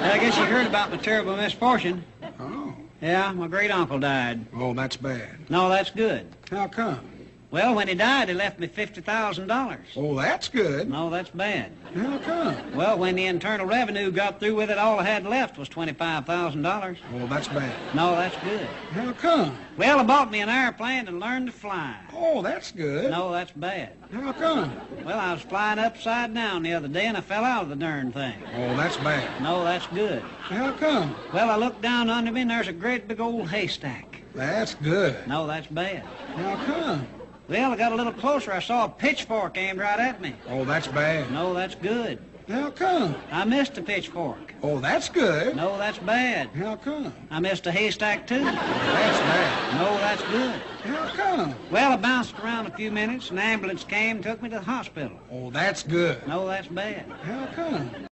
I guess you heard about my terrible misfortune. Oh. Yeah, my great uncle died. Oh, that's bad. No, that's good. How come? Well, when he died, he left me fifty thousand dollars. Oh, that's good. No, that's bad. How come? Well, when the Internal Revenue got through with it, all I had left was twenty-five thousand dollars. Oh, that's bad. No, that's good. How come? Well, I bought me an airplane and learned to fly. Oh, that's good. No, that's bad. How come? Well, I was flying upside down the other day and I fell out of the darn thing. Oh, that's bad. No, that's good. How come? Well, I looked down under me and there's a great big old haystack. That's good. No, that's bad. How come? Well, I got a little closer. I saw a pitchfork aimed right at me. Oh, that's bad. No, that's good. How come? I missed a pitchfork. Oh, that's good. No, that's bad. How come? I missed a haystack too. That's bad. No, that's good. How come? Well, I bounced around a few minutes. An ambulance came and took me to the hospital. Oh, that's good. No, that's bad. How come?